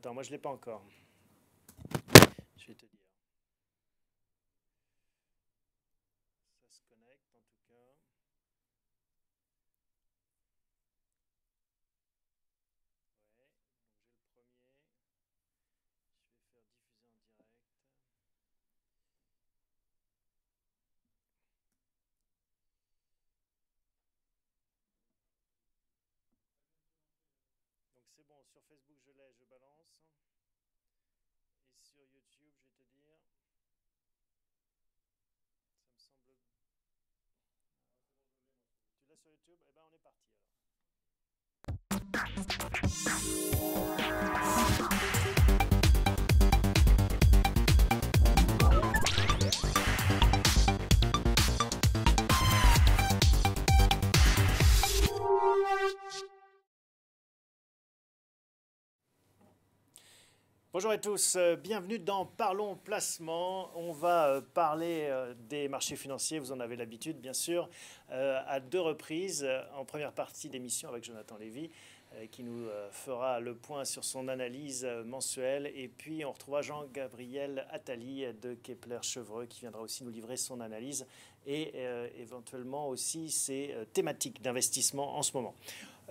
Jonathan. Moi, je ne l'ai pas encore. Je vais te dire. Ça se connecte en tout cas. Ouais, donc j'ai le premier. Je vais faire diffuser en direct. Donc c'est sur Facebook je l'ai, je balance. Et sur YouTube, je vais te dire. Ça me semble. Tu l'as sur YouTube? Eh ben on est parti alors. Bonjour à tous, euh, bienvenue dans Parlons Placement. On va euh, parler euh, des marchés financiers, vous en avez l'habitude bien sûr, à deux reprises. En première partie d'émission avec Jonathan Lévy qui nous fera le point sur son analyse mensuelle. Et puis on retrouvera Jean-Gabriel Attali de Kepler-Chevreux qui viendra aussi nous livrer son analyse et éventuellement aussi ses thématiques d'investissement en ce moment.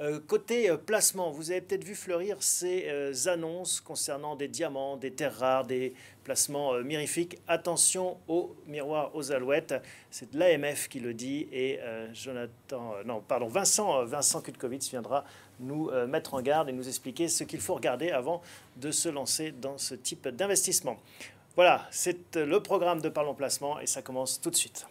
Euh, côté euh, placement, vous avez peut-être vu fleurir ces euh, annonces concernant des diamants, des terres rares, des placements mirifiques. Attention au miroir aux alouettes. C'est l'AMF qui le dit et Jonathan, non, pardon, Vincent, Vincent Kutkovitz viendra nous mettre en garde et nous expliquer ce qu'il faut regarder avant de se lancer dans ce type d'investissement. Voilà, c'est le programme de Parlons Placement et ça commence tout de suite.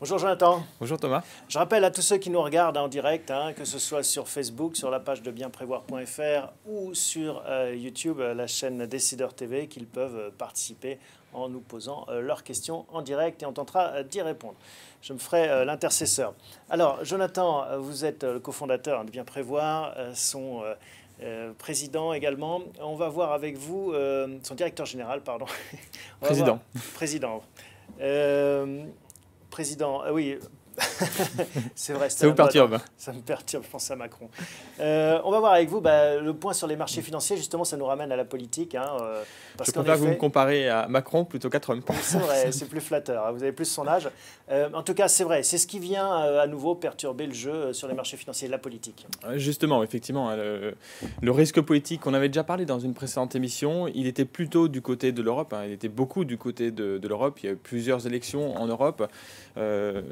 Bonjour Jonathan. Bonjour Thomas. Je rappelle à tous ceux qui nous regardent en direct, hein, que ce soit sur Facebook, sur la page de bienprévoir.fr ou sur euh, YouTube, euh, la chaîne Décideur TV, qu'ils peuvent euh, participer en nous posant euh, leurs questions en direct et on tentera euh, d'y répondre. Je me ferai l'intercesseur. Alors, Jonathan, vous êtes le cofondateur de Bien Prévoir, son président également. On va voir avec vous, son directeur général, pardon. Président. voir- président. Président, euh, oui. C'est vrai. Ça vous mode, hein. perturbe Ça me perturbe, je pense à Macron. Euh, on va voir avec vous bah, le point sur les marchés financiers. Justement, ça nous ramène à la politique. Hein, euh, parce Je préfère que vous me effet, comparez à Macron plutôt qu'à Trump. c'est vrai, c'est plus flatteur. hein, Vous avez plus son âge. Euh, en tout cas, c'est vrai. C'est ce qui vient à nouveau perturber le jeu sur les marchés financiers, la politique. Justement, effectivement, hein, le, le risque politique, on avait déjà parlé dans une précédente émission, il était plutôt du côté de l'Europe, hein, il était beaucoup du côté de, de l'Europe, il y a eu plusieurs élections en Europe. Euh,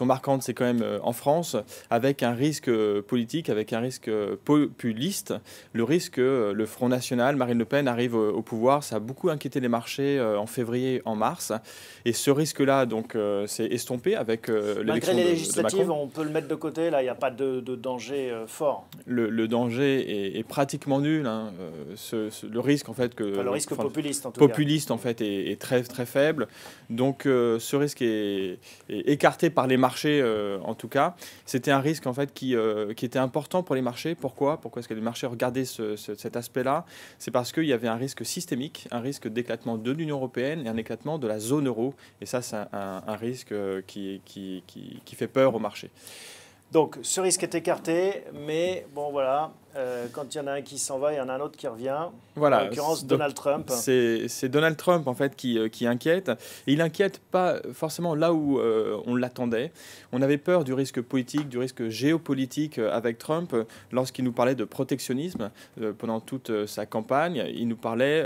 L'élection marquante, c'est quand même euh, en France, avec un risque euh, politique, avec un risque euh, populiste, le risque que le Front National, Marine Le Pen, arrive au, pouvoir, ça a beaucoup inquiété les marchés en février, en mars, et ce risque-là, donc, s'est estompé avec euh, Malgré l'élection les de- de législatives, Macron. on peut le mettre de côté. Là, il n'y a pas de, de danger fort. le, le danger est, est pratiquement nul. hein. Ce- ce- le risque en fait que Enfin, le risque enfin, populiste, en tout populiste en fait est, est très très faible. Donc ce risque est, est écarté par les marchés euh, en tout cas. C'était un risque en fait qui, euh, était important pour les marchés. Pourquoi? Pourquoi est-ce que les marchés regardaient ce- ce- cet aspect-là? C'est parce qu'il y avait un risque systémique, un risque d'éclatement de l'Union européenne et un éclatement de la zone euro. Et ça c'est un, risque euh, qui, qui, fait peur au marché. cas. Donc, ce risque est écarté. Mais bon, voilà. Euh, quand il y en a un qui s'en va, il y en a un autre qui revient. Voilà. En l'occurrence, Donald Trump. C'est Donald Trump en fait qui, euh, qui inquiète. Et il inquiète pas forcément là où euh, on l'attendait. On avait peur du risque politique, du risque géopolitique avec Trump lorsqu'il nous parlait de protectionnisme euh, pendant toute sa campagne. Il nous parlait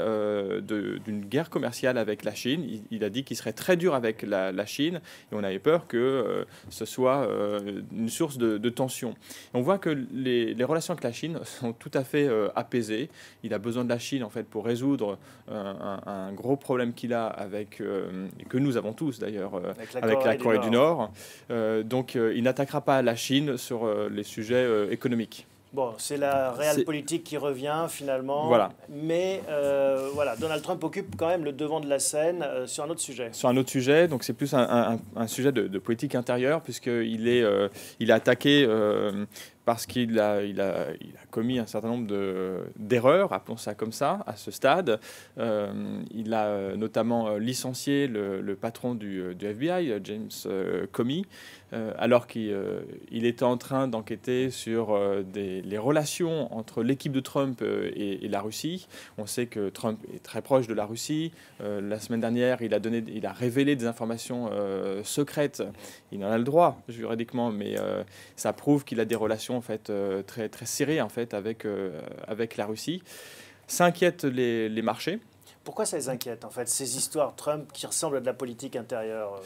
d'une guerre commerciale avec la Chine. Il, il a dit qu'il serait très dur avec la, la Chine et on avait peur que ce soit une source de, de tension. Et on voit que les, les relations avec la Chine sont tout à fait euh, apaisées. Il a besoin de la Chine en fait pour résoudre euh, un, un gros problème qu'il a avec euh, et que nous avons tous d'ailleurs euh, Avec la avec Corée la du Corée Nord. du Nord. Donc il n'attaquera pas la Chine sur les sujets économiques. Bon, c'est la réelle politique qui revient finalement. Voilà. Mais euh, voilà, Donald Trump occupe quand même le devant de la scène euh, sur un autre sujet. Sur un autre sujet, donc c'est plus un, un- un sujet de, de politique intérieure puisqu'il est, euh, il est attaqué parce qu'il a, a, commis un certain nombre d'erreurs, appelons ça comme ça, à ce stade. Euh, il a notamment licencié le, patron du, FBI, James Comey, alors qu'il était en train d'enquêter sur les relations entre l'équipe de Trump et, la Russie. On sait que Trump est très proche de la Russie. la semaine dernière, il a, il a révélé des informations secrètes. Il en a le droit juridiquement, mais ça prouve qu'il a des relations en fait euh, très très serrées en fait avec euh, avec la Russie. Ça inquiète les, les marchés. Pourquoi ça les inquiète en fait ces histoires Trump qui ressemblent à de la politique intérieure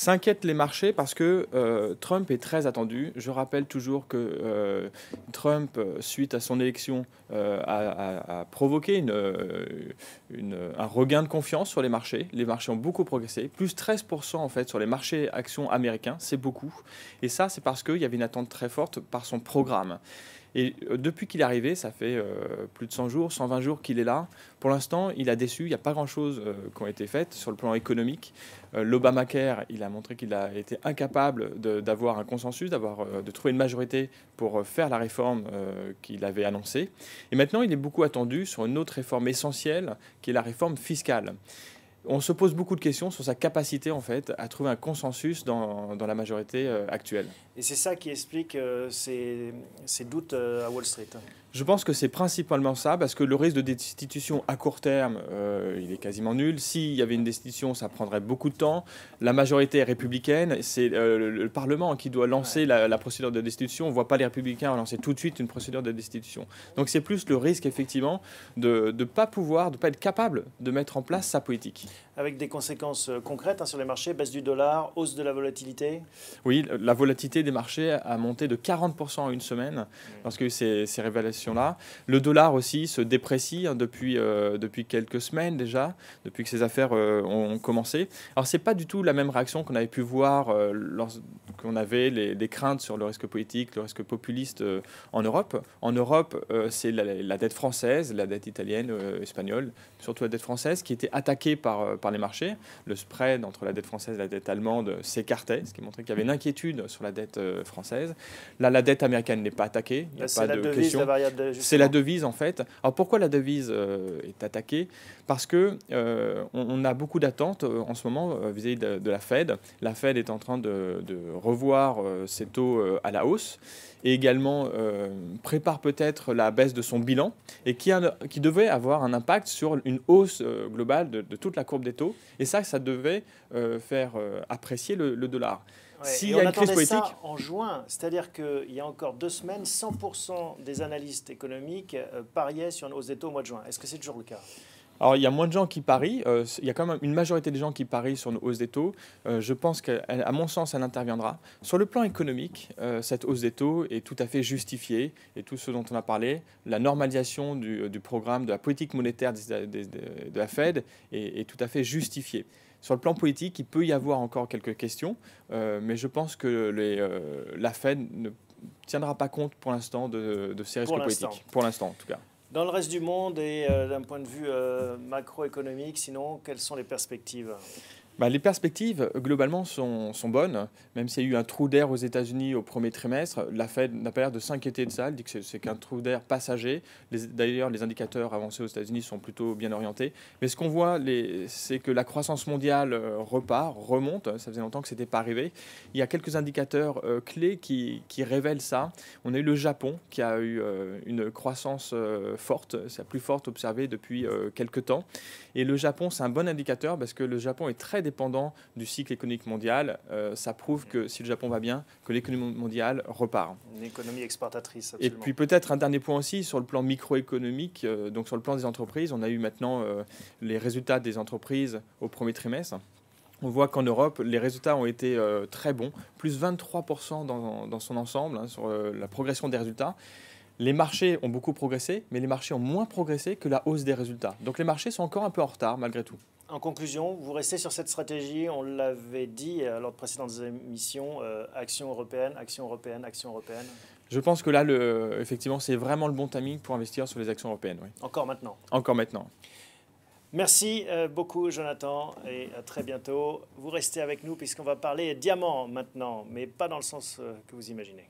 s'inquiète les marchés parce que euh, Trump est très attendu. Je rappelle toujours que euh, Trump, suite à son élection, euh, a, provoqué un regain de confiance sur les marchés. Les marchés ont beaucoup progressé, plus 13% en fait sur les marchés actions américains, c'est beaucoup. Et ça, c'est parce qu'il y avait une attente très forte par son programme. Et euh, depuis qu'il est arrivé, ça fait euh, plus de 100 jours, 120 jours qu'il est là. Pour l'instant, il a déçu. Il n'y a pas grand-chose euh, qui ont été faites sur le plan économique. L'Obamacare, il a montré qu'il a été incapable d'avoir un consensus, de trouver une majorité pour faire la réforme qu'il avait annoncée. Et maintenant, il est beaucoup attendu sur une autre réforme essentielle, qui est la réforme fiscale on se pose beaucoup de questions sur sa capacité en fait à trouver un consensus dans, dans la majorité actuelle. Et c'est ça qui explique euh, ces, doutes euh, à Wall Street. Je pense que c'est principalement ça, parce que le risque de destitution à court terme, euh, il est quasiment nul. S'il y avait une destitution, ça prendrait beaucoup de temps. La majorité est républicaine, c'est le, Parlement qui doit lancer la, procédure de destitution. On ne voit pas les républicains lancer tout de suite une procédure de destitution. Donc c'est plus le risque, effectivement, de ne pas pouvoir, de ne pas être capable de mettre en place sa politique. Avec des conséquences concrètes hein, sur les marchés, baisse du dollar, hausse de la volatilité Oui, la volatilité des marchés a monté de 40% en une semaine lorsqu'il y a eu ces, ces révélations-là. Le dollar aussi se déprécie hein, depuis, euh, depuis quelques semaines déjà, depuis que ces affaires euh, ont commencé. Alors, ce n'est pas du tout la même réaction qu'on avait pu voir euh, lorsqu'on avait les, les, craintes sur le risque politique, le risque populiste en Europe. En Europe, c'est la, dette française, la dette italienne, espagnole, surtout la dette française, qui était attaquée par, par les marchés. Le spread entre la dette française et la dette allemande s'écartait, ce qui montrait qu'il y avait une inquiétude sur la dette euh, française. Là, la dette américaine n'est pas attaquée. Il n'y a pas de devise, C'est la devise, en fait. Alors, pourquoi la devise euh, est attaquée? Parce que euh, on, a beaucoup d'attentes en ce moment vis-à-vis de, la Fed. La Fed est en train de, revoir ses taux à la hausse et également prépare peut-être la baisse de son bilan et qui, a, qui devait avoir un impact sur une hausse globale de, toute la courbe des taux. Et ça, ça devait faire apprécier le, le dollar. S'il y a une crise politique. Ça en juin, c'est-à-dire qu'il y a encore deux semaines, 100% des analystes économiques euh, pariaient sur une hausse des taux au mois de juin. Est-ce que c'est toujours le cas? Alors, il y a moins de gens qui parient. Euh, il y a quand même une majorité des gens qui parient sur une hausse des taux. Euh, je pense qu'à mon sens, elle interviendra. Sur le plan économique, cette hausse des taux est tout à fait justifiée. Et tout ce dont on a parlé, la normalisation du, programme de la politique monétaire de, la Fed est, est, tout à fait justifiée. Sur le plan politique, il peut y avoir encore quelques questions, euh, mais je pense que les, euh, la Fed ne tiendra pas compte pour l'instant de, ces risques politiques. Pour l'instant, en tout cas. Dans le reste du monde et euh, d'un point de vue macroéconomique, sinon, quelles sont les perspectives? Bah, les perspectives, globalement, sont, sont, bonnes. Même s'il y a eu un trou d'air aux États-Unis au premier trimestre, la Fed n'a pas l'air de s'inquiéter de ça. Elle dit que c'est qu'un trou d'air passager. D'ailleurs, les indicateurs avancés aux États-Unis sont plutôt bien orientés. Mais ce qu'on voit, c'est que la croissance mondiale euh, repart, remonte. Ça faisait longtemps que ce n'était pas arrivé. Il y a quelques indicateurs euh, clés qui, révèlent ça. On a eu le Japon qui a eu euh, une croissance forte. C'est la plus forte observée depuis quelques temps. Et le Japon, c'est un bon indicateur parce que le Japon est très dépendant du cycle économique mondial. Euh, ça prouve que si le Japon va bien, que l'économie mondiale repart. Une économie exportatrice. Absolument. Et puis peut-être un dernier point aussi sur le plan microéconomique, euh, donc sur le plan des entreprises. On a eu maintenant euh, les résultats des entreprises au premier trimestre. On voit qu'en Europe, les résultats ont été très bons, plus 23% dans, dans, son ensemble hein, sur la progression des résultats. Les marchés ont beaucoup progressé, mais les marchés ont moins progressé que la hausse des résultats. Donc les marchés sont encore un peu en retard malgré tout. En conclusion, vous restez sur cette stratégie, on l'avait dit lors de précédentes émissions, euh, action européenne, action européenne, action européenne Je pense que là, le, effectivement, c'est vraiment le bon timing pour investir sur les actions européennes. Oui. Encore maintenant Encore maintenant. Merci euh, beaucoup Jonathan et à très bientôt. Vous restez avec nous puisqu'on va parler diamant maintenant, mais pas dans le sens euh, que vous imaginez.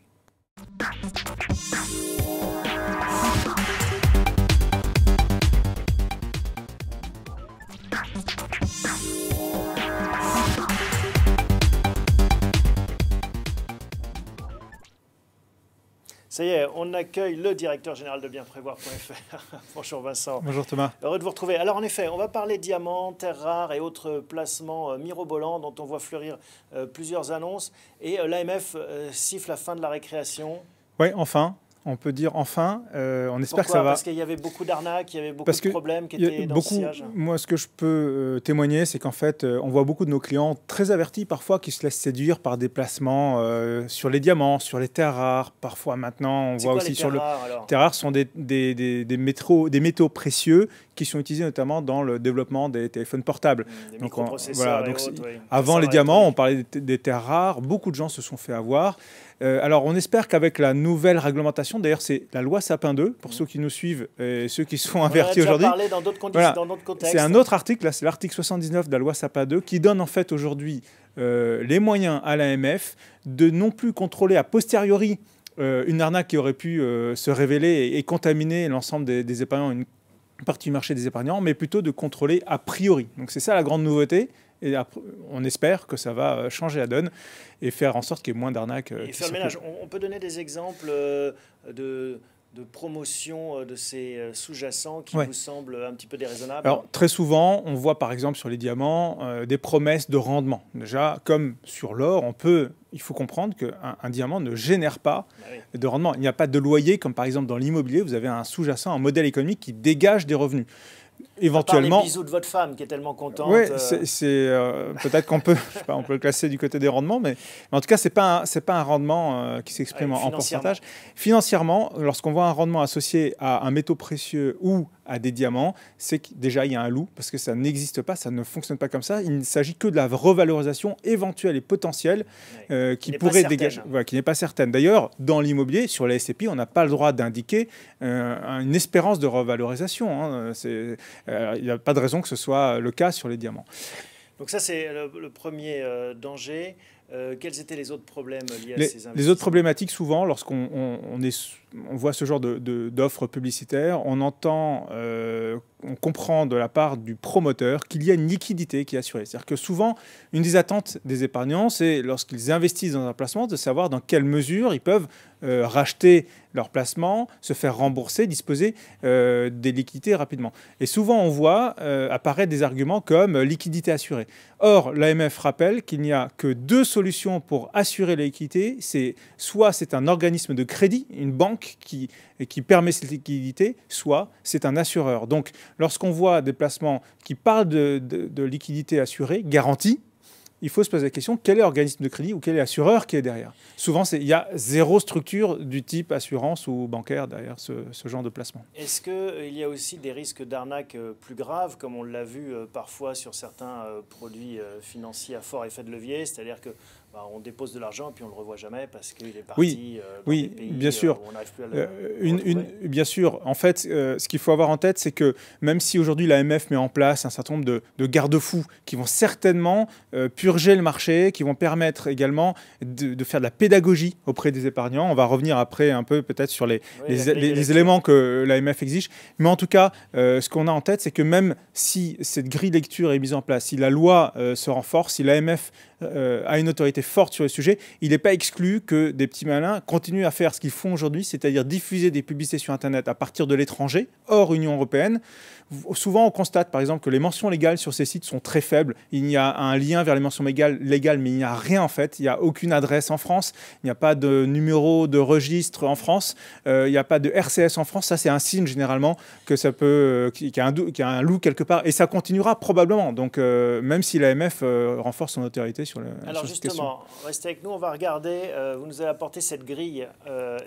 Ça y est, on accueille le directeur général de bienprévoir.fr. Bonjour Vincent. Bonjour Thomas. Heureux de vous retrouver. Alors en effet, on va parler diamants, terres rares et autres placements euh, mirobolants dont on voit fleurir euh, plusieurs annonces. Et euh, l'AMF siffle la fin de la récréation. Oui, enfin on peut dire enfin. Euh, on espère que ça va. Parce qu'il y avait beaucoup d'arnaques, il y avait beaucoup de problèmes qui étaient dans beaucoup, le Moi, ce que je peux euh, témoigner, c'est qu'en fait, euh, on voit beaucoup de nos clients très avertis parfois qui se laissent séduire par des placements sur les diamants, sur les terres rares. Parfois, maintenant, on voit aussi sur le. Les terres rares sont des, des, des, des, métaux, des métaux précieux qui sont utilisés notamment dans le développement des téléphones portables. Mmh, des donc, voilà, donc, avant les diamants, on parlait des terres rares. Beaucoup de gens se sont fait avoir. Euh, alors, on espère qu'avec la nouvelle réglementation, d'ailleurs, c'est la loi Sapin 2, pour mmh. ceux qui nous suivent et ceux qui sont avertis aujourd'hui. dans d'autres voilà. C'est un autre article, là, c'est l'article 79 de la loi Sapin 2, qui donne en fait aujourd'hui euh, les moyens à l'AMF de non plus contrôler a posteriori euh, une arnaque qui aurait pu se révéler et, contaminer l'ensemble des, des épargnants, une partie du marché des épargnants, mais plutôt de contrôler a priori. Donc c'est ça la grande nouveauté. Et on espère que ça va euh, changer la donne et faire en sorte qu'il y ait moins d'arnaques. Euh, et faire le ménage. On, peut donner des exemples euh, de, de promotion de ces sous-jacents qui vous semblent un petit peu déraisonnables Alors, très souvent, on voit par exemple sur les diamants des promesses de rendement. Déjà, comme sur l'or, on peut, il faut comprendre qu'un un diamant ne génère pas bah de rendement. Il n'y a pas de loyer, comme par exemple dans l'immobilier, vous avez un sous-jacent, un modèle économique qui dégage des revenus éventuellement. bisous de votre femme qui est tellement contente. Oui, euh. c'est euh, peut-être qu'on peut, on peut le classer du côté des rendements, mais, en tout cas, c'est pas c'est pas un rendement euh, qui s'exprime en, pourcentage. Financièrement, lorsqu'on voit un rendement associé à un métaux précieux ou à des diamants, c'est que déjà il y a un loup parce que ça n'existe pas, ça ne fonctionne pas comme ça. Il ne s'agit que de la revalorisation éventuelle et potentielle qui, pourrait dégager, qui n'est pas certaine. D'ailleurs, dans l'immobilier, sur la SCPI, on n'a pas le droit d'indiquer une espérance de revalorisation. Hein. Euh, il n'y a pas de raison que ce soit le cas sur les diamants. Donc ça, c'est le, premier euh, danger. Euh, quels étaient les autres problèmes liés à ces investissements Les autres problématiques, souvent, lorsqu'on on, est, on voit ce genre d'offres de, publicitaires, on entend, on comprend de la part du promoteur qu'il y a une liquidité qui est assurée. C'est-à-dire que souvent, une des attentes des épargnants, c'est lorsqu'ils investissent dans un placement, de savoir dans quelle mesure ils peuvent racheter leur placement, se faire rembourser, disposer euh, des liquidités rapidement. Et souvent, on voit euh, apparaître des arguments comme liquidité assurée. Or, l'AMF rappelle qu'il n'y a que deux solutions pour assurer la liquidité. C'est soit c'est un organisme de crédit, une banque qui, permet cette liquidité, soit c'est un assureur. Donc, lorsqu'on voit des placements qui parlent de, de liquidité assurée, garantie, il faut se poser la question quel est l'organisme de crédit ou quel est l'assureur qui est derrière? Souvent, il y a zéro structure du type assurance ou bancaire derrière ce, genre de placement. Est-ce qu'il euh, y a aussi des risques d'arnaque euh, plus graves, comme on l'a vu euh, parfois sur certains produits financiers à fort effet de levier? C'est-à-dire que bah, on dépose de l'argent et puis on ne le revoit jamais parce qu'il est parti oui, euh, dans oui, des pays bien sûr. où on à le euh, une, Bien sûr. En fait, euh, ce qu'il faut avoir en tête, c'est que même si aujourd'hui l'AMF met en place un certain nombre de, garde-fous qui vont certainement purger le marché, qui vont permettre également de, faire de la pédagogie auprès des épargnants, on va revenir après un peu peut-être sur les, les, éléments que l'AMF exige. Mais en tout cas, ce qu'on a en tête, c'est que même si cette grille de lecture est mise en place, si la loi se renforce, si l'AMF euh, a une autorité forte sur le sujet, il n'est pas exclu que des petits malins continuent à faire ce qu'ils font aujourd'hui, c'est-à-dire diffuser des publicités sur Internet à partir de l'étranger, hors Union européenne, souvent on constate par exemple que les mentions légales sur ces sites sont très faibles. Il y a un lien vers les mentions légales, mais il n'y a rien en fait. Il n'y a aucune adresse en France. Il n'y a pas de numéro de registre en France. Euh, il n'y a pas de RCS en France. Ça, c'est un signe généralement que ça peut, euh, qu'il y, a un, un loup quelque part. Et ça continuera probablement. Donc euh, même si l'AMF renforce son autorité sur le. Alors justement, restez avec nous. On va regarder. vous nous avez apporté cette grille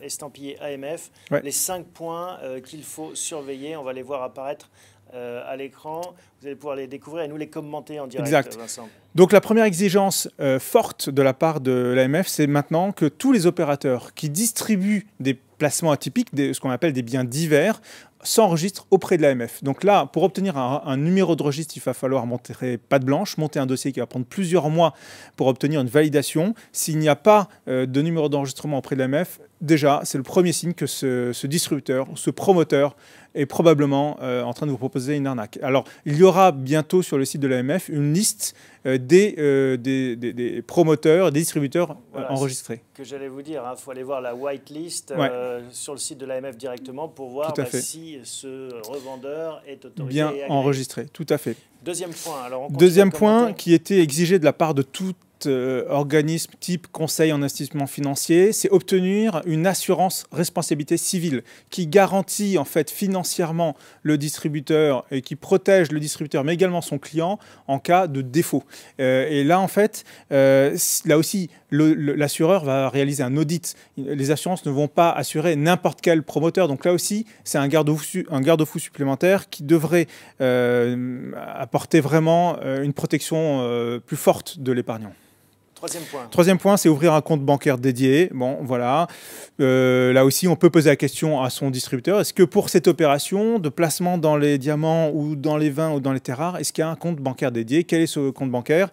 estampillée AMF. Les cinq points qu'il faut surveiller. On va les voir apparaître à l'écran. Vous allez pouvoir les découvrir et nous les commenter en direct, exact. Vincent. Donc la première exigence euh, forte de la part de l'AMF, c'est maintenant que tous les opérateurs qui distribuent des placements atypiques, ce qu'on appelle des biens divers, s'enregistrent auprès de l'AMF. Donc là, pour obtenir un, numéro de registre, il va falloir monter de blanche, monter un dossier qui va prendre plusieurs mois pour obtenir une validation. S'il n'y a pas euh, de numéro d'enregistrement auprès de l'AMF, déjà, c'est le premier signe que ce, ce distributeur, ce promoteur est probablement euh, en train de vous proposer une arnaque. Alors, il y aura bientôt sur le site de l'AMF une liste euh, des, des, promoteurs, des distributeurs enregistrés. que j'allais vous dire, il hein. faut aller voir la whitelist sur le site de l'AMF directement pour voir bah, si ce revendeur est autorisé. Bien enregistré, tout à fait. Deuxième point. Alors Deuxième point qui était exigé de la part de euh, organisme type conseil en investissement financier, c'est obtenir une assurance responsabilité civile qui garantit en fait financièrement le distributeur et qui protège le distributeur mais également son client en cas de défaut. Euh, et là en fait, euh, là aussi, l'assureur va réaliser un audit. Les assurances ne vont pas assurer n'importe quel promoteur. Donc là aussi, c'est un garde-fou garde supplémentaire qui devrait apporter vraiment une protection plus forte de l'épargnant. Troisième point. C'est ouvrir un compte bancaire dédié. Bon, voilà. Euh, là aussi, on peut poser la question à son distributeur. Est-ce que pour cette opération de placement dans les diamants ou dans les vins ou dans les terres rares, est-ce qu'il y a un compte bancaire dédié? Quel est ce compte bancaire?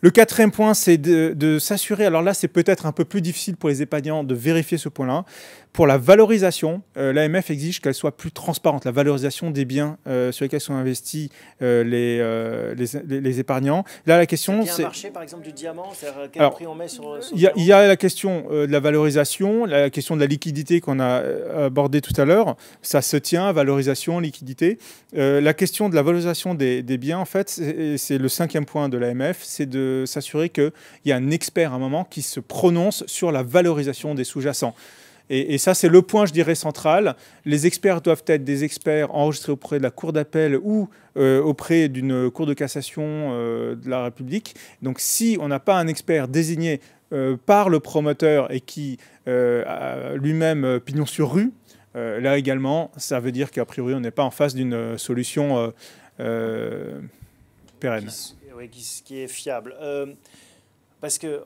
Le quatrième point, c'est de, s'assurer, alors là c'est peut-être un peu plus difficile pour les épargnants de vérifier ce point-là, pour la valorisation, euh, l'AMF exige qu'elle soit plus transparente, la valorisation des biens euh, sur lesquels sont investis euh, les, les, épargnants. Là, la question, c'est... marché, par exemple, du diamant Quel prix on met sur... Il y, y, a la question de la valorisation, la question de la liquidité qu'on a abordée tout à l'heure. Ça se tient, valorisation, liquidité. la question de la valorisation des, des biens, en fait, c'est le cinquième point de l'AMF, c'est de s'assurer qu'il y a un expert à un moment qui se prononce sur la valorisation des sous-jacents. Et, ça, c'est le point, je dirais, central. Les experts doivent être des experts enregistrés auprès de la Cour d'appel ou euh, auprès d'une Cour de cassation euh, de la République. Donc si on n'a pas un expert désigné euh, par le promoteur et qui lui-même pignon sur rue, là également, ça veut dire qu'a priori, on n'est pas en face d'une solution pérenne. Qui, oui, qui, est fiable. parce que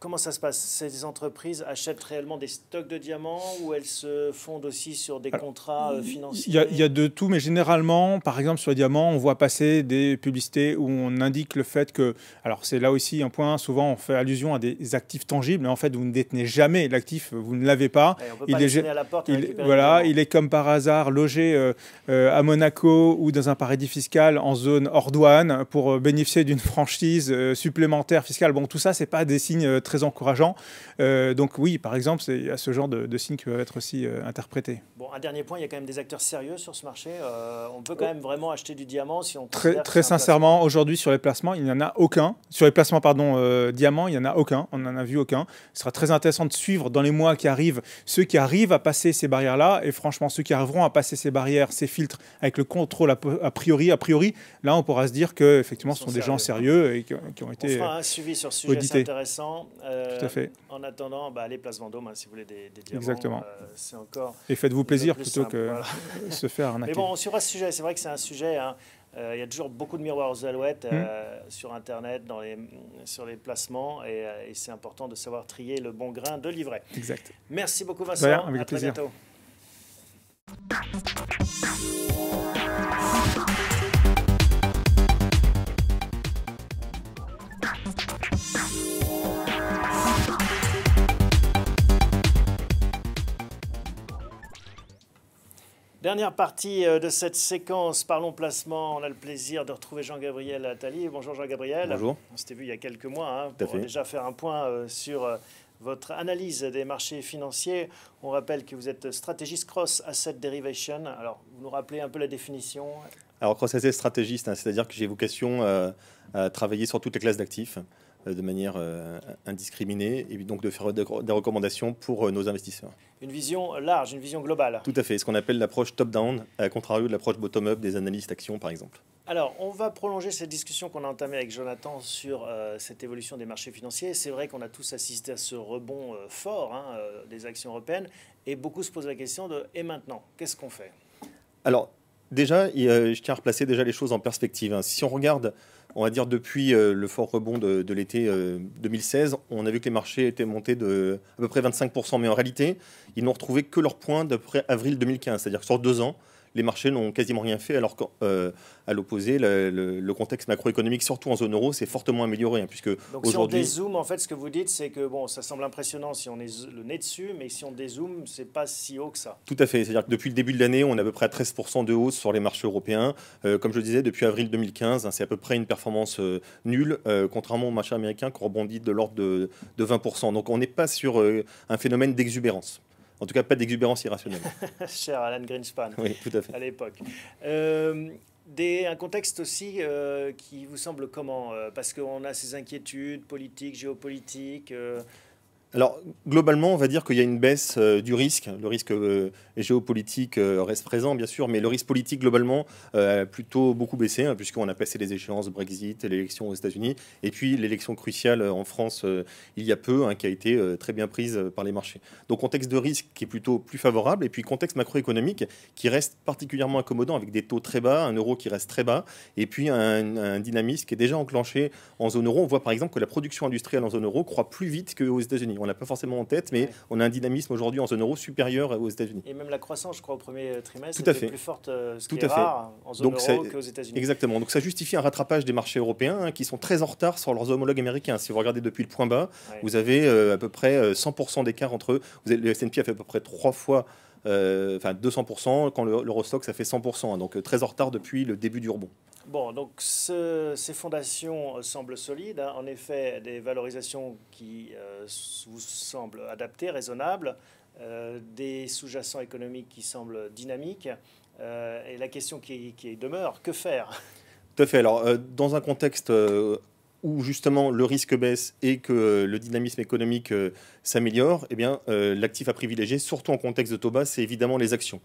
Comment ça se passe? Ces entreprises achètent réellement des stocks de diamants ou elles se fondent aussi sur des contrats euh, financiers? il y, a, de tout, mais généralement, par exemple sur les diamants, on voit passer des publicités où on indique le fait que, alors c'est là aussi un point, souvent on fait allusion à des actifs tangibles, mais en fait vous ne détenez jamais l'actif, vous ne l'avez pas. il est, à la porte voilà, il est comme par hasard logé euh, euh, à Monaco ou dans un paradis fiscal en zone hors douane pour bénéficier d'une franchise supplémentaire fiscale. Bon, tout ça, c'est pas des signes très encourageant. Euh, donc oui, par exemple, il y a ce genre de, signes qui peuvent être aussi euh, interprétés. Bon, un dernier point, il y a quand même des acteurs sérieux sur ce marché. Euh, on peut quand même vraiment acheter du diamant si on Très, très sincèrement, aujourd'hui sur les placements, il n'y en a aucun. Sur les placements, pardon, diamant, il n'y en a aucun. On n'en a vu aucun. Ce sera très intéressant de suivre dans les mois qui arrivent ceux qui arrivent à passer ces barrières-là. Et franchement, ceux qui arriveront à passer ces barrières, ces filtres, avec le contrôle a, priori, a priori, là, on pourra se dire que effectivement, ce sont, des gens sérieux et qui, ont été. On fera un suivi sur ce sujet, c'est intéressant. Tout à fait. En attendant, bah, allez Place Vendôme hein, si vous voulez des, des diamants. Exactement. Euh, c'est encore. Et faites-vous plaisir plutôt que se faire arnaquer. Mais bon, sur ce sujet, c'est vrai que c'est un sujet. Hein, euh, il y a toujours beaucoup de miroirs aux alouettes euh, hmm. sur Internet, dans les, sur les placements, et, et c'est important de savoir trier le bon grain de livret. Exact. Merci beaucoup Vincent. avec à très bientôt. Dernière partie euh, de cette séquence Parlons placement. On a le plaisir de retrouver Jean-Gabriel Attali. Bonjour Jean-Gabriel. Bonjour. On s'était vu il y a quelques mois hein, pour déjà faire un point euh, sur euh, votre analyse des marchés financiers. On rappelle que vous êtes stratégiste cross asset derivation. Alors, vous nous rappelez un peu la définition? Alors, cross asset stratégiste, hein, c'est-à-dire que j'ai vocation à travailler sur toutes les classes d'actifs de manière indiscriminée et donc de faire des recommandations pour nos investisseurs. Une vision large, une vision globale. Tout à fait, ce qu'on appelle l'approche top-down, à contrario de l'approche bottom-up des analystes actions, par exemple. Alors, on va prolonger cette discussion qu'on a entamée avec Jonathan sur euh, cette évolution des marchés financiers. C'est vrai qu'on a tous assisté à ce rebond euh, fort hein, euh, des actions européennes, et beaucoup se posent la question de et maintenant, qu'est-ce qu'on fait? Alors, déjà, je tiens à replacer déjà les choses en perspective. Hein. Si on regarde on va dire depuis le fort rebond de, de l'été 2016, on a vu que les marchés étaient montés de à peu près 25%, mais en réalité, ils n'ont retrouvé que leur point d'après avril 2015, c'est-à-dire sur deux ans, les marchés n'ont quasiment rien fait, alors qu'à euh, l'opposé, le, contexte macroéconomique, surtout en zone euro, s'est fortement amélioré. Hein, puisque Donc si on dézoome, en fait, ce que vous dites, c'est que bon, ça semble impressionnant si on est le nez dessus, mais si on dézoome, c'est pas si haut que ça. Tout à fait. C'est-à-dire que depuis le début de l'année, on est à peu près à 13% de hausse sur les marchés européens. Euh, comme je disais, depuis avril 2015, hein, c'est à peu près une performance euh, nulle, contrairement aux marchés américains qui ont rebondi de l'ordre de, de, 20%. Donc on n'est pas sur un phénomène d'exubérance. En tout cas, pas d'exubérance irrationnelle. Cher Alan Greenspan. Oui, tout à fait. À l'époque. Euh, des, un contexte aussi euh, qui vous semble comment? Euh, Parce qu'on a ces inquiétudes politiques, géopolitiques. Alors, globalement, on va dire qu'il y a une baisse euh, du risque. Le risque euh, géopolitique euh, reste présent, bien sûr, mais le risque politique, globalement, a plutôt beaucoup baissé, hein, puisqu'on a passé les échéances Brexit, l'élection aux États-Unis, et puis l'élection cruciale en France il y a peu, hein, qui a été très bien prise par les marchés. Donc, contexte de risque qui est plutôt plus favorable, et puis contexte macroéconomique qui reste particulièrement accommodant, avec des taux très bas, un euro qui reste très bas, et puis un, un dynamisme qui est déjà enclenché en zone euro. On voit par exemple que la production industrielle en zone euro croît plus vite qu'aux États-Unis. On l'a pas forcément en tête, mais on a un dynamisme aujourd'hui en zone euro supérieur aux États-Unis. Et même la croissance, je crois, au premier trimestre, Tout à fait. plus forte, euh, ce Tout qui à est rare en zone euro qu'aux États-Unis. Exactement. Donc ça justifie un rattrapage des marchés européens hein, qui sont très en retard sur leurs homologues américains. Si vous regardez depuis le point bas, vous avez euh, à peu près 100% euh, d'écart entre eux. Vous avez, le S&P a fait à peu près trois fois enfin 200%, quand l'Eurostock, ça fait 100%, hein, donc très en retard depuis le début du rebond. Bon, donc ces fondations semblent solides. Hein. En effet, des valorisations qui euh, vous semblent adaptées, raisonnables, euh, des sous-jacents économiques qui semblent dynamiques. Euh, et la question qui, demeure, que faire? Tout à fait. Alors, dans un contexte où justement le risque baisse et que le dynamisme économique s'améliore, eh bien, l'actif à privilégier, surtout en contexte de taux bas, c'est évidemment les actions.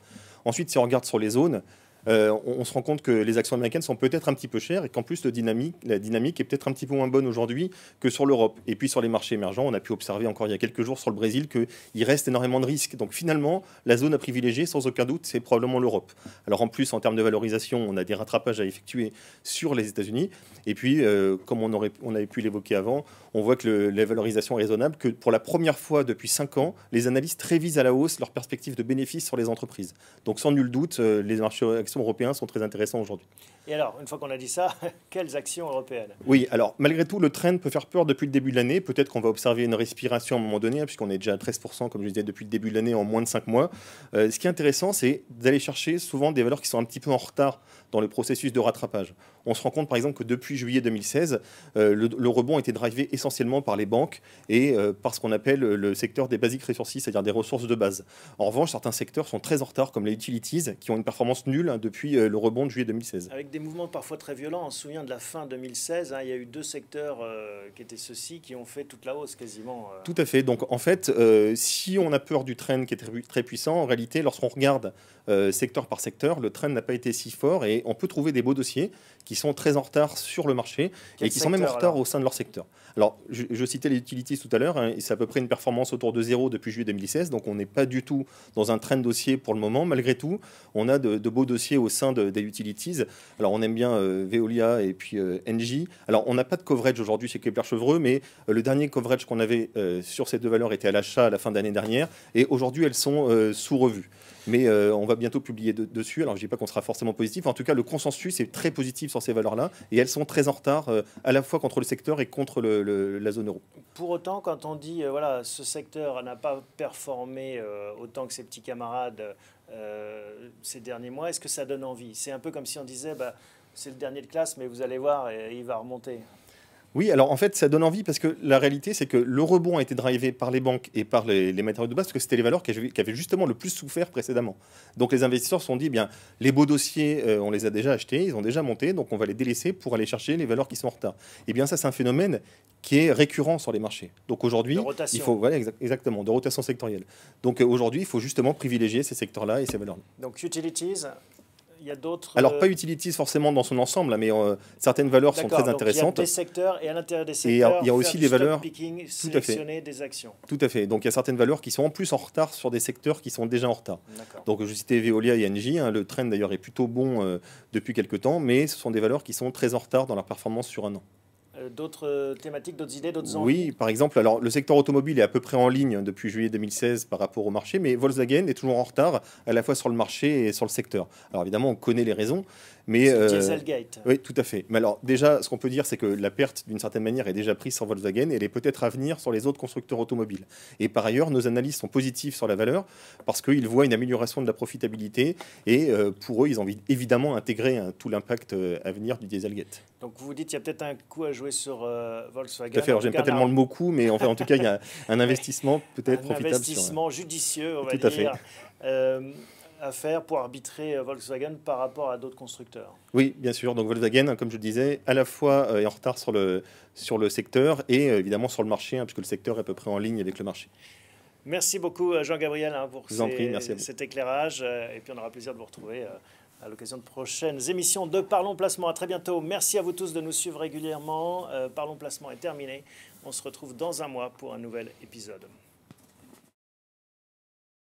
Ensuite, si on regarde sur les zones, euh, on, se rend compte que les actions américaines sont peut-être un petit peu chères et qu'en plus dynamique, la dynamique est peut-être un petit peu moins bonne aujourd'hui que sur l'Europe. Et puis sur les marchés émergents, on a pu observer encore il y a quelques jours sur le Brésil qu'il reste énormément de risques. Donc finalement, la zone à privilégier, sans aucun doute, c'est probablement l'Europe. Alors en plus, en termes de valorisation, on a des rattrapages à effectuer sur les États-Unis. Et puis, euh, comme on, avait pu l'évoquer avant, on voit que la valorisation est raisonnable, que pour la première fois depuis 5 ans, les analystes révisent à la hausse leurs perspectives de bénéfices sur les entreprises. Donc sans nul doute, euh, les marchés européens sont très intéressants aujourd'hui. Et alors, une fois qu'on a dit ça, quelles actions européennes? Oui, alors malgré tout, le trend peut faire peur depuis le début de l'année. Peut-être qu'on va observer une respiration à un moment donné, hein, puisqu'on est déjà à 13%, comme je disais, depuis le début de l'année en moins de 5 mois. Euh, ce qui est intéressant, c'est d'aller chercher souvent des valeurs qui sont un petit peu en retard dans le processus de rattrapage. On se rend compte par exemple que depuis juillet 2016, euh, le, rebond a été drivé essentiellement par les banques et euh, par ce qu'on appelle le secteur des basic resources, c'est-à-dire des ressources de base. En revanche, certains secteurs sont très en retard, comme les utilities, qui ont une performance nulle hein, depuis le rebond de juillet 2016. Avec des mouvements parfois très violent. On se souvient de la fin 2016, hein, il y a eu deux secteurs euh, qui étaient ceux-ci qui ont fait toute la hausse quasiment. Euh. Tout à fait. Donc en fait, euh, si on a peur du trend qui est très, très puissant, en réalité, lorsqu'on regarde secteur par secteur, le trend n'a pas été si fort et on peut trouver des beaux dossiers qui sont très en retard sur le marché et qui sont même en retard au sein de leur secteur. Alors, je, citais les utilities tout à l'heure, hein, c'est à peu près une performance autour de zéro depuis juillet 2016, donc on n'est pas du tout dans un trend dossier pour le moment. Malgré tout, on a de, beaux dossiers au sein des utilities. Alors, on aime bien euh, Veolia et puis euh, Engie. Alors, on n'a pas de coverage aujourd'hui chez Kepler Chevreux, mais euh, le dernier coverage qu'on avait sur ces deux valeurs était à l'achat à la fin d'année dernière, et aujourd'hui, elles sont sous revue mais on va bientôt publier dessus. Alors je dis pas qu'on sera forcément positif, en tout cas le consensus est très positif sur ces valeurs-là, et elles sont très en retard à la fois contre le secteur et contre la zone euro. Pour autant, quand on dit, euh, voilà, ce secteur n'a pas performé euh, autant que ses petits camarades euh, ces derniers mois, est-ce que ça donne envie? C'est un peu comme si on disait, bah, c'est le dernier de classe, mais vous allez voir, il va remonter. Oui, alors en fait, ça donne envie parce que la réalité, c'est que le rebond a été drivé par les banques et par les, matériaux de base parce que c'était les valeurs qui avaient, justement le plus souffert précédemment. Donc les investisseurs se sont dit, eh bien, les beaux dossiers, euh, on les a déjà achetés, ils ont déjà monté, donc on va les délaisser pour aller chercher les valeurs qui sont en retard. Et eh bien ça, c'est un phénomène qui est récurrent sur les marchés. Donc aujourd'hui, il faut voilà, exactement de rotation sectorielle. Donc euh, aujourd'hui, il faut justement privilégier ces secteurs-là et ces valeurs-là. Donc utilities, il y a d'autres. Alors, pas utilities forcément dans son ensemble, mais certaines valeurs sont très intéressantes. Il y a des secteurs et à l'intérieur des secteurs. Et il y a aussi des valeurs. Picking, tout à fait. des actions. Tout à fait. Donc, il y a certaines valeurs qui sont en plus en retard sur des secteurs qui sont déjà en retard. Donc, je citais Veolia et Engie. Hein, le trend d'ailleurs est plutôt bon depuis quelques temps, mais ce sont des valeurs qui sont très en retard dans leur performance sur un an. Euh, d'autres euh, thématiques, d'autres idées, d'autres envies Oui, par exemple, alors le secteur automobile est à peu près en ligne depuis juillet 2016 par rapport au marché, mais Volkswagen est toujours en retard à la fois sur le marché et sur le secteur. Alors évidemment, on connaît les raisons, mais euh, Dieselgate. Oui, tout à fait. Mais alors déjà, ce qu'on peut dire, c'est que la perte, d'une certaine manière, est déjà prise sur Volkswagen et elle est peut-être à venir sur les autres constructeurs automobiles. Et par ailleurs, nos analyses sont positives sur la valeur parce qu'ils voient une amélioration de la profitabilité et pour eux, ils ont évidemment intégré hein, tout l'impact à venir du Dieselgate. Donc vous dites qu'il y a peut-être un coup à jouer sur euh, Volkswagen. Tout à fait. Alors j'aime pas tellement le mot coup, mais en, fait, en tout cas, il y a un investissement peut-être profitable. Un investissement judicieux, on va tout dire. À fait. Euh, à faire pour arbitrer euh, Volkswagen par rapport à d'autres constructeurs. Oui, bien sûr. Donc Volkswagen, comme je le disais, à la fois est en retard sur le, sur le secteur et évidemment sur le marché, hein, puisque le secteur est à peu près en ligne avec le marché. Merci beaucoup Jean-Gabriel hein, pour cet éclairage et puis on aura plaisir de vous retrouver à l'occasion de prochaines émissions de Parlons Placement. À très bientôt. Merci à vous tous de nous suivre régulièrement. Euh, Parlons Placement est terminé. On se retrouve dans un mois pour un nouvel épisode.